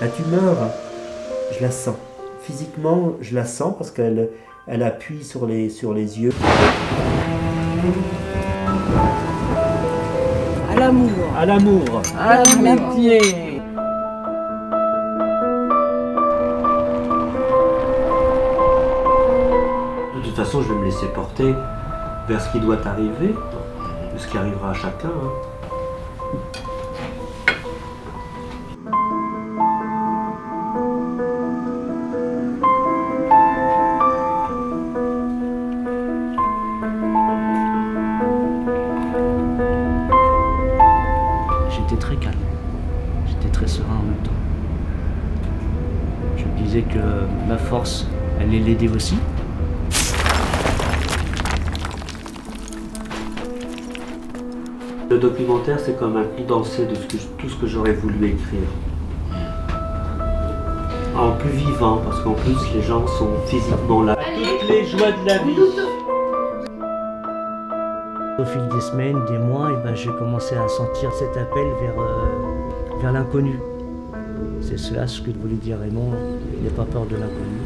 La tumeur, je la sens. Physiquement, je la sens parce qu'elle elle appuie sur les, sur les yeux. À l'amour. À l'amour. À l'amitié. De toute façon, je vais me laisser porter vers ce qui doit arriver, ce qui arrivera à chacun. hein. J'étais très calme. J'étais très serein en même temps. Je me disais que ma force allait l'aider aussi. Le documentaire, c'est comme un condensé de ce que, tout ce que j'aurais voulu écrire. En plus vivant, parce qu'en plus, les gens sont physiquement là. Toutes les joies de la vie. Au fil des semaines, des mois, et ben, j'ai commencé à sentir cet appel vers, euh, vers l'inconnu. C'est cela ce que voulait dire Raymond, n'aie pas peur de l'inconnu.